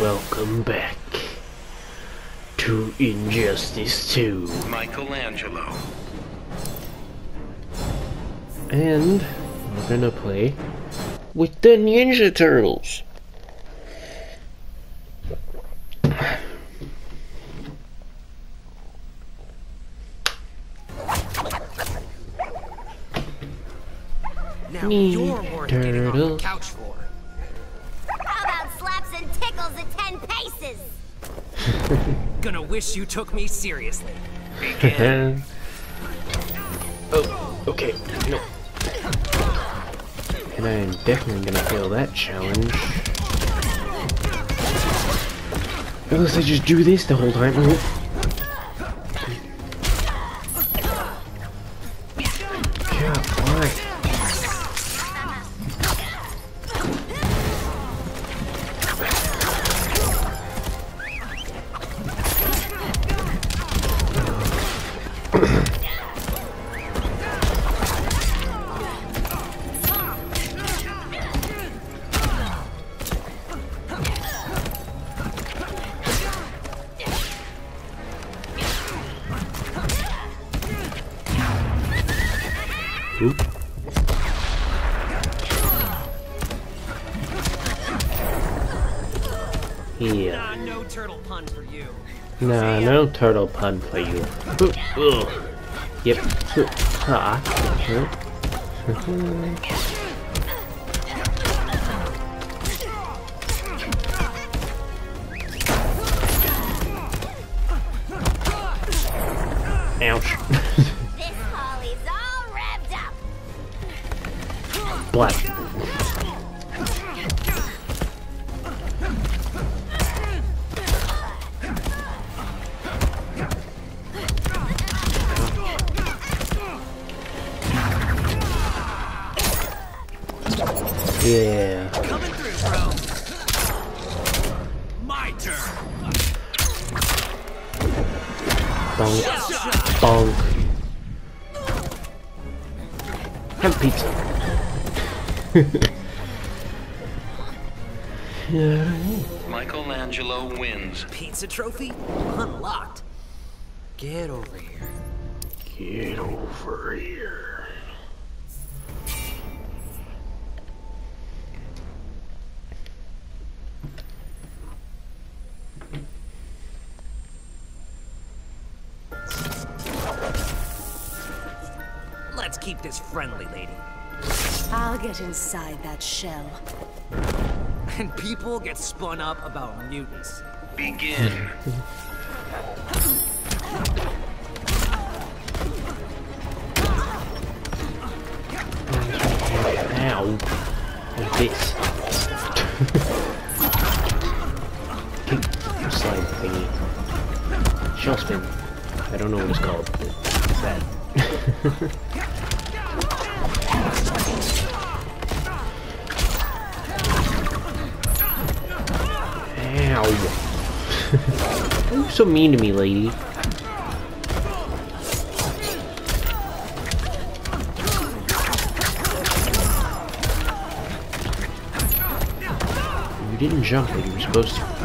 Welcome back to Injustice 2. Michelangelo. And we're gonna play with the Ninja Turtles. Now Ninja you're worth getting off the Turtles. Ten paces? Gonna wish you took me seriously. oh, okay, no. And I'm definitely gonna fail that challenge. Unless I just do this the whole time. Nah, no turtle pun for you. Ooh. Yep. Ha. Yeah. Coming through, bro. My turn. Bonk. Bonk. Have pizza. Michelangelo wins. Pizza trophy unlocked. Get over here. Get over here. I'll get inside that shell. And people get spun up about mutants. Begin. Ow. Like this. Kick slide thingy. Shell spin. I don't know what it's called. but It's that. Why are so mean to me, lady? You didn't jump like you were supposed to.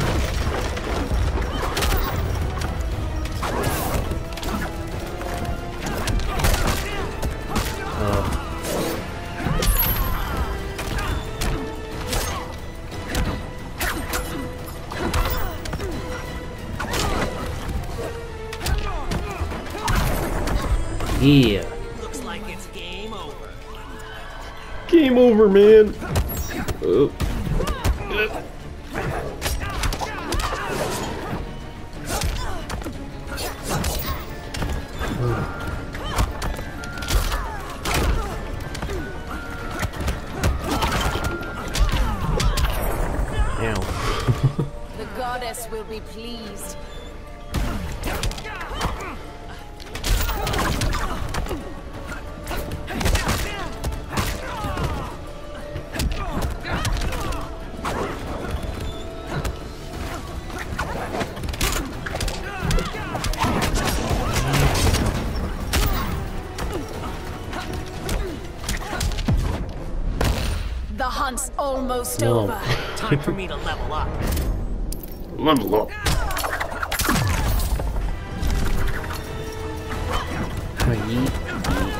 Almost No. over. Time for me to level up. Level up.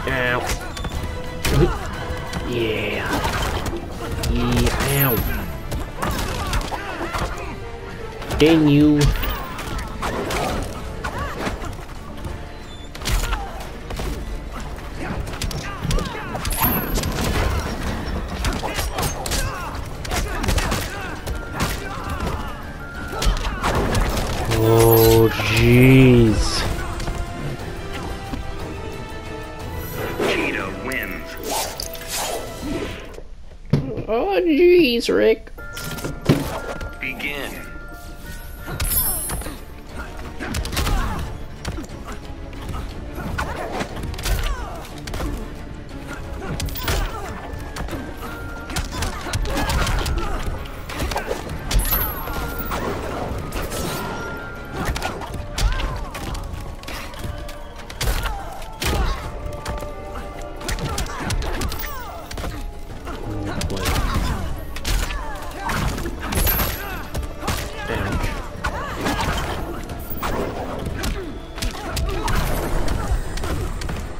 Ow. Yeah. Yeah, ow. Dang you.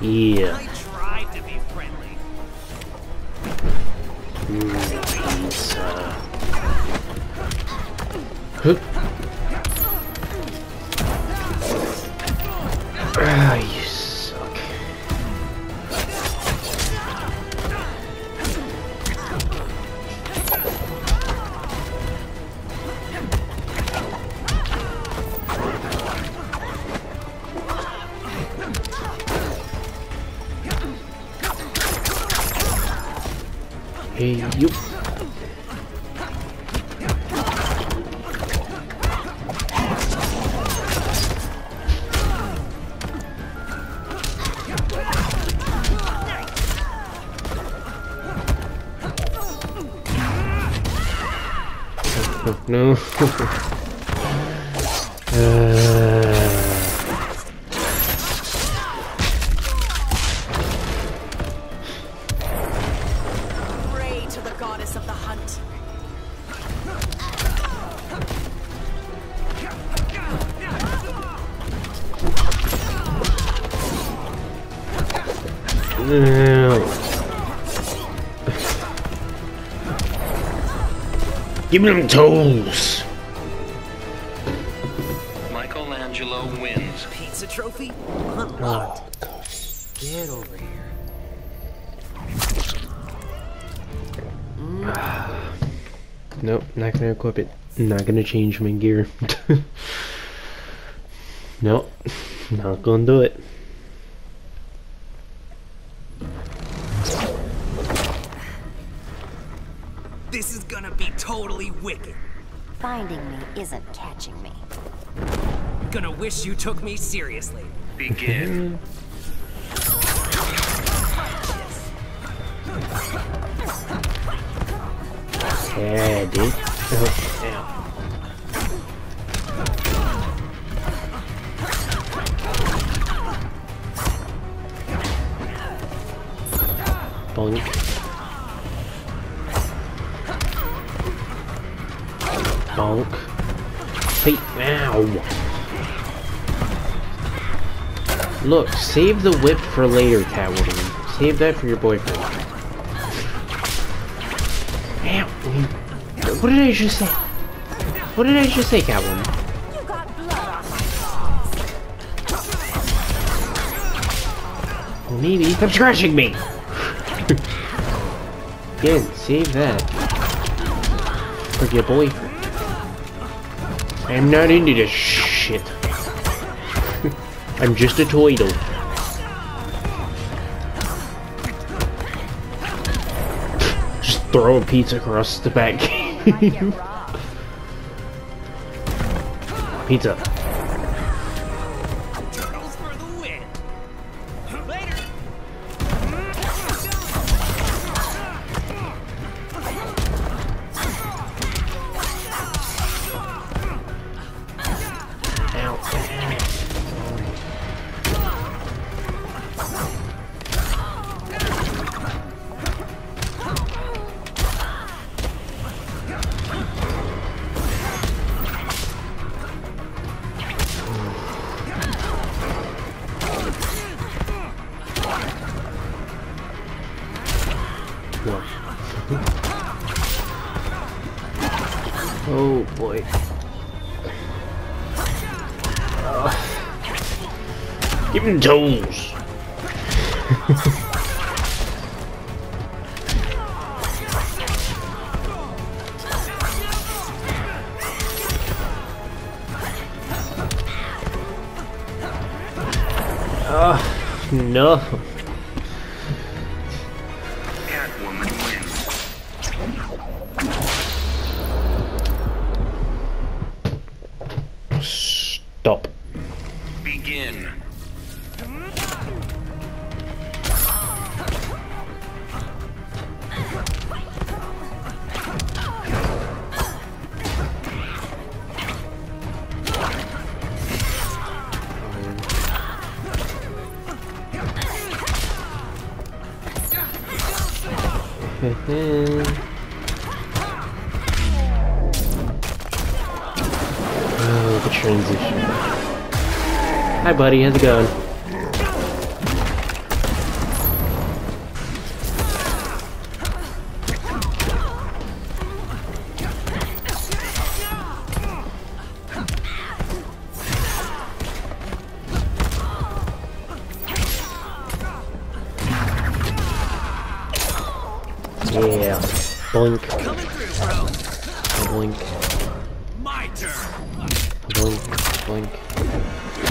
Yeah. I tried to be friendly. He's, uh... Hup. Hey, you. Goddess of the hunt. Give me them toes. Not gonna equip it. Not gonna change my gear. nope, not gonna do it. This is gonna be totally wicked. Finding me isn't catching me. Gonna wish you took me seriously. Begin. Yeah, dude. Ow. Bonk. Bonk. Hey, ow. Look, save the whip for later, Catwoman. Save that for your boyfriend. What did I just say? What did I just say, Catwoman? Well, maybe. Stop scratching me! Again, save that. For your boyfriend. I'm not into this shit. I'm just a toy though. Just throw a pizza across the back. pizza. Toes. Oh, ah, no. Buddy. How's it going? Yeah. Blink. Coming through, bro. Blink. Blink. Blink.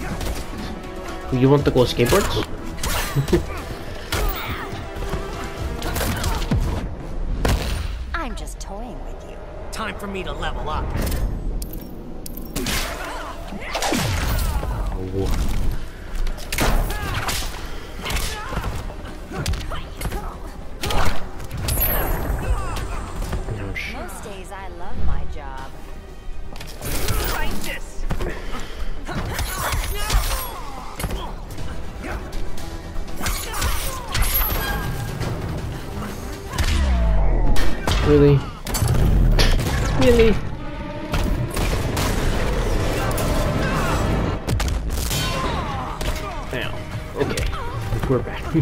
You want to go skateboards? I'm just toying with you. Time for me to level up. Oh. Most days I love my job. Fight this. Really? Really? Now, okay. We're back.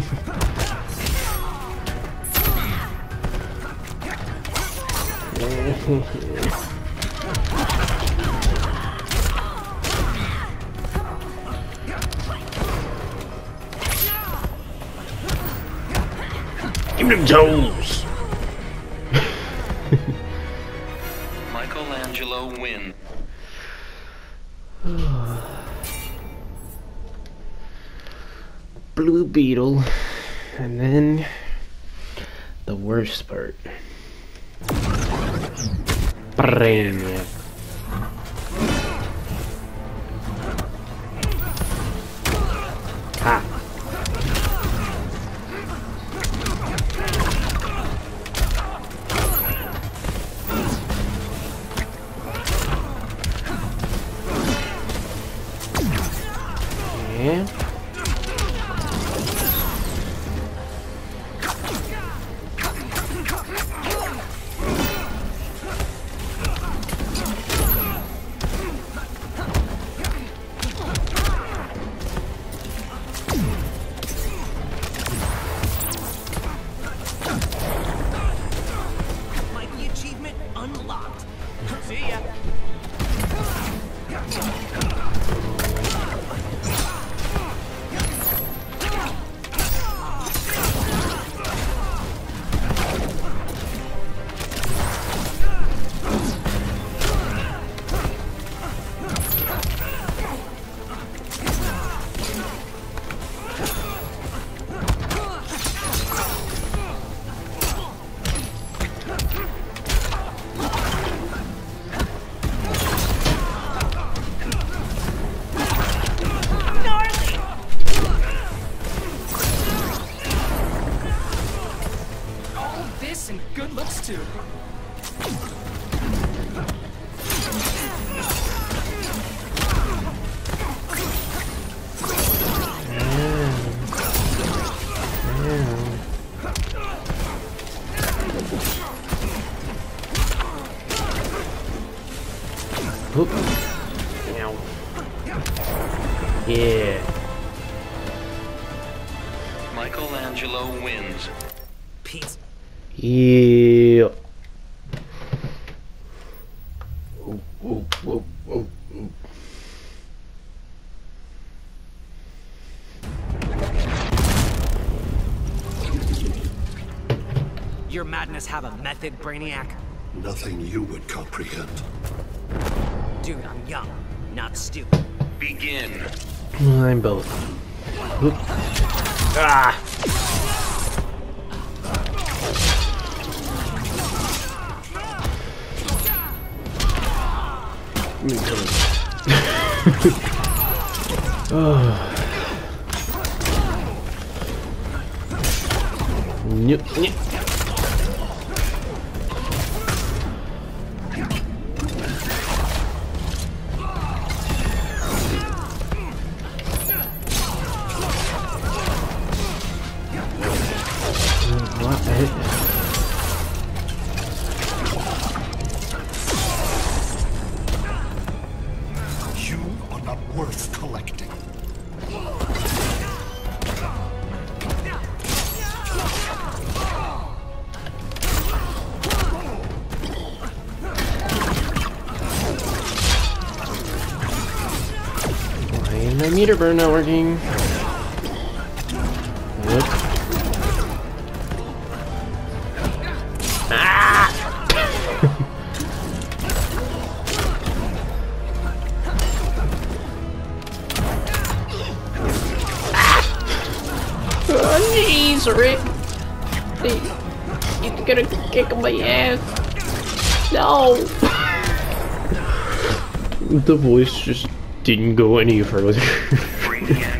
Give me them Brainiac. Your madness have a method, Brainiac? Nothing you would comprehend. Dude, I'm young, not stupid. Begin. I'm both. Oop. Ah! Me too. oh. Nyep, nyep. My meter burn not working? Yep. Oh, jeez, Rick. You're gonna kick my ass. No. the voice just didn't go any further.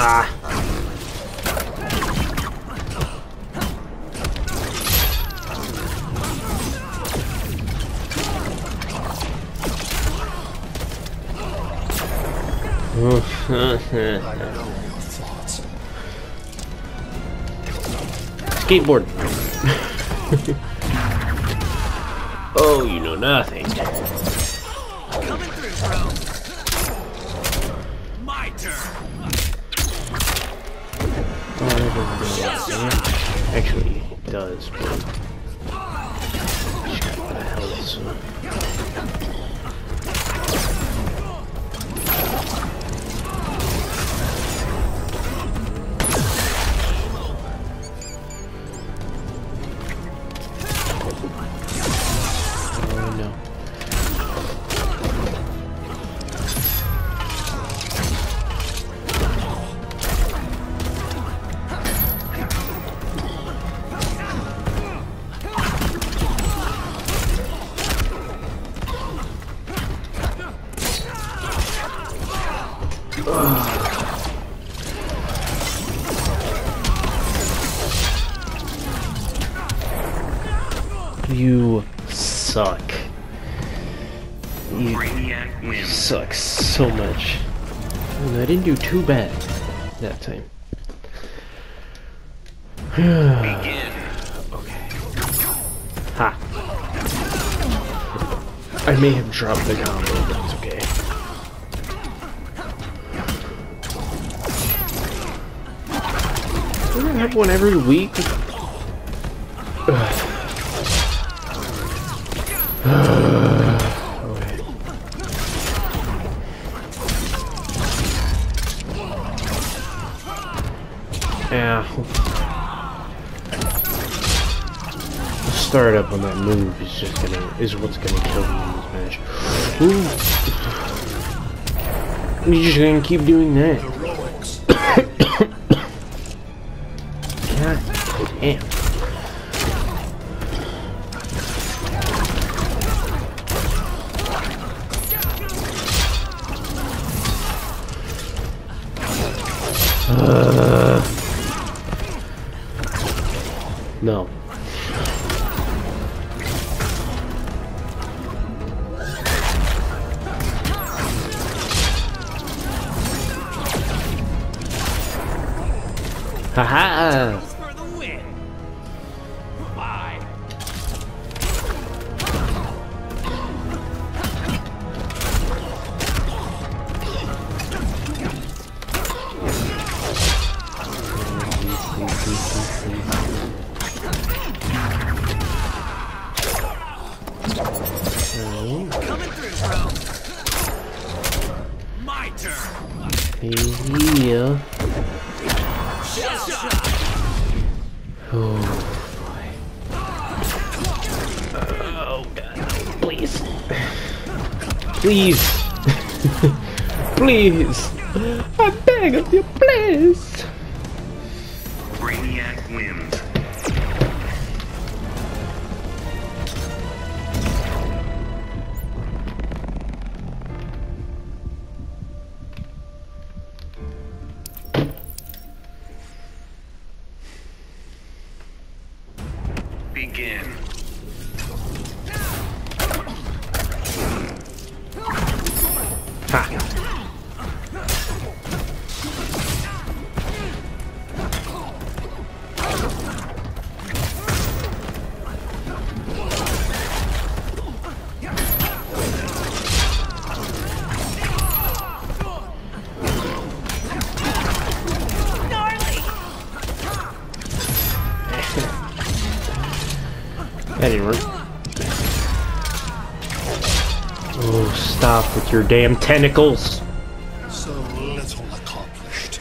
Ah. Skateboard. oh, you know nothing. The too bad that time. Begin. Ha. I may have dropped the combo, but it's okay. We're gonna have one every week. The startup on that move is just gonna is what's gonna kill me in this match. Ooh. You're just gonna keep doing that. God damn. Yeah. Oh boy. Oh god. Please. Please. please. I beg of you, please. Oh, with your damn tentacles. So little accomplished.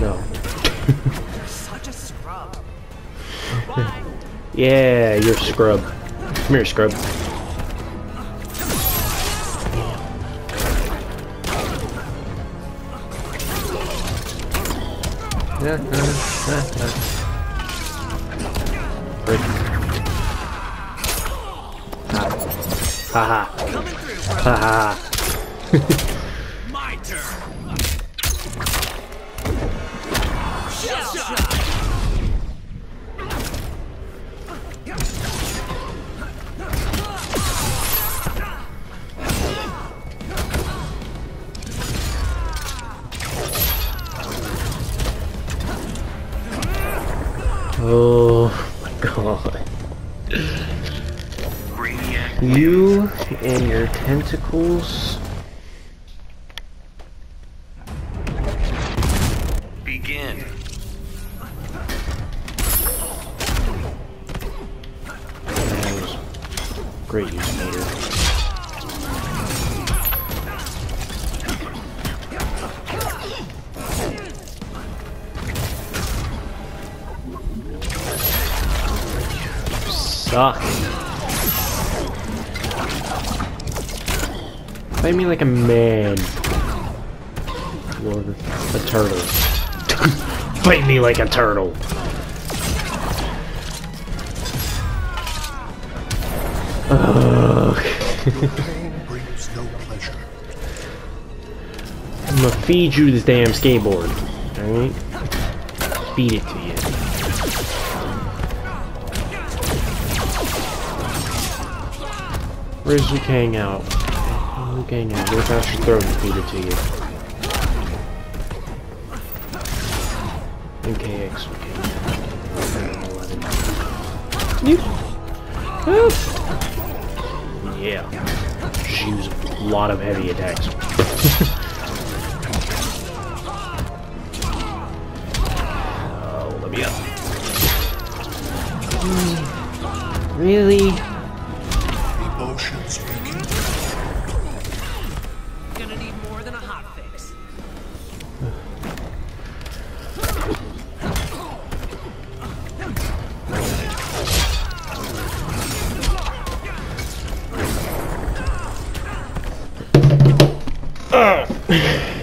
No. Such a scrub. Yeah, you're a scrub. Come here, scrub. My turn. Shell shock. Oh my god. You and your tentacles. Fight me like a turtle. I'm gonna feed you this damn skateboard. Alright? Feed it to you. Where's Luke hang out? Luke hang out. Out your throat and feed it to you. MKX, okay. Yeah. She use a lot of heavy attacks. oh, let me up. Really? Brainiac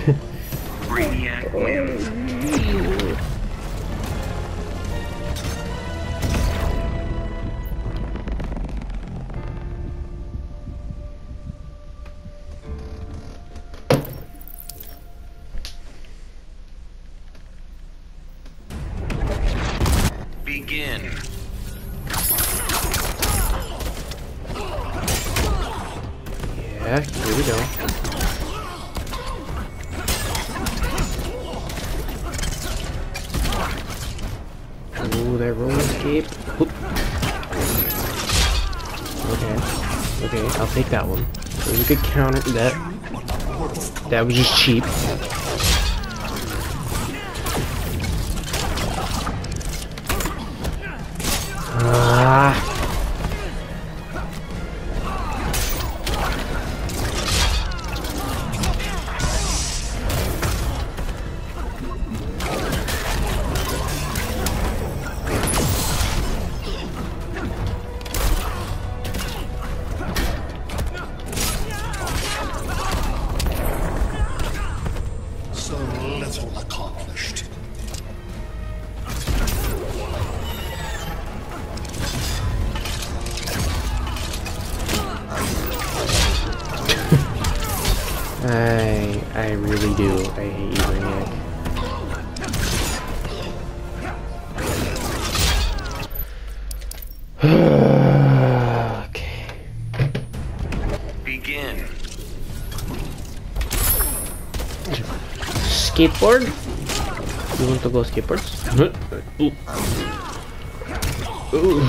that was just cheap. Skateboard? You want to go skateboards? Ooh. Ooh.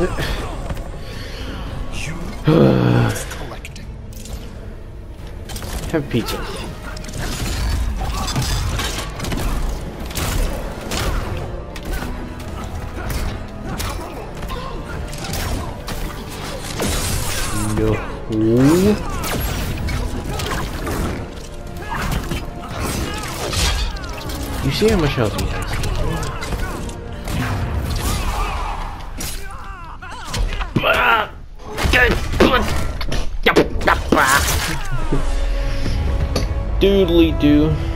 Have pizza. No. You see how much health he has? Doodly doo.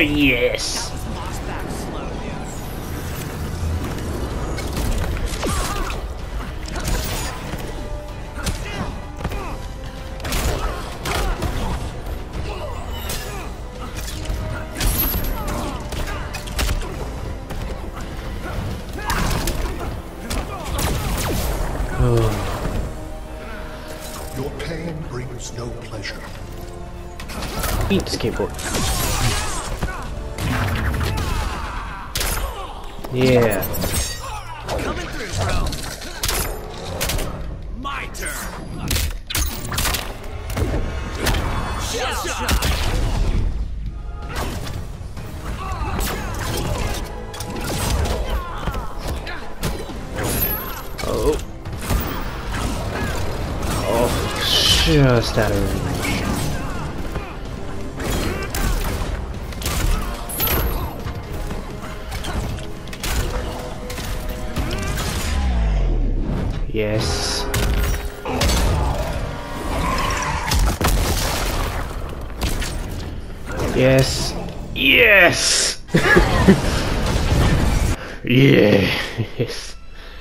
Yes. Your pain brings no pleasure. Eat skateboard. Yeah. Coming through, bro. My turn. Shot. Oh. Oh, just out of range. Yes. Yes. yes.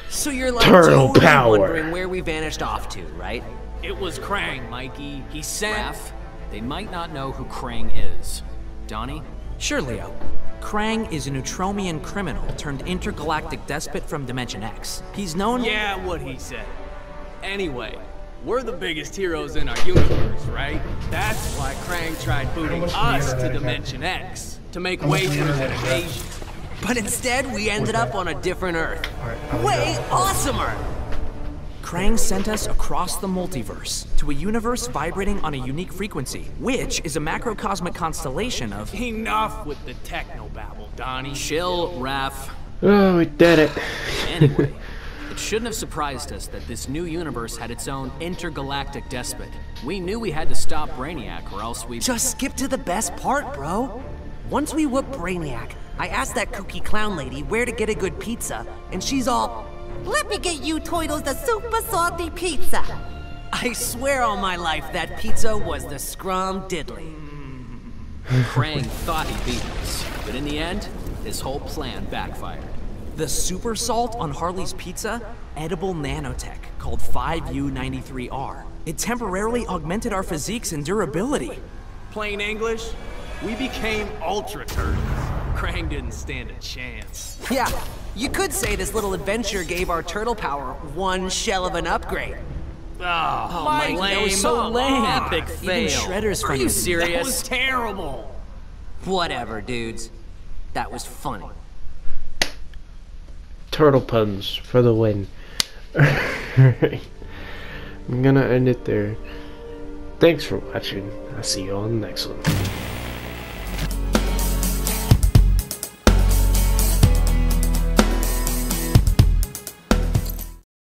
So you're like Turtle totally power. wondering where we vanished off to, right? It was Krang, Mikey. He sent. Raph, they might not know who Krang is. Donnie? Sure, Leo. Oh. Krang is a Neutromian criminal turned intergalactic despot from Dimension X. He's known. Yeah, what he said. Anyway, we're the biggest heroes in our universe, right? That's why Krang tried booting us to Dimension X to make way for his invasion. But instead, we ended up on a different Earth. Way awesomer! Krang sent us across the multiverse to a universe vibrating on a unique frequency, which is a macrocosmic constellation of. Enough with the technobabble, Donnie. Chill, Raph. Oh, we did it. Anyway, it shouldn't have surprised us that this new universe had its own intergalactic despot. We knew we had to stop Brainiac, or else we. Just skip to the best part, bro. Once we whoop Brainiac, I asked that kooky clown lady where to get a good pizza, and she's all, Let me get you Toidles the super salty pizza. I swear on my life that pizza was the scrum diddly. Krang thought he beat us, but in the end, his whole plan backfired. The super salt on Harley's pizza? Edible nanotech called 5U93R. It temporarily augmented our physiques and durability. Plain English, we became Ultra Turtles. Krang didn't stand a chance. Yeah, you could say this little adventure gave our turtle power one shell of an upgrade. Ah, oh, Mike, that was so lame. Ah, Epic fail. Even Shredder's Are funny. you That was terrible. Whatever, dudes. That was funny. Turtle puns for the win. I'm gonna end it there. Thanks for watching. I'll see you on the next one.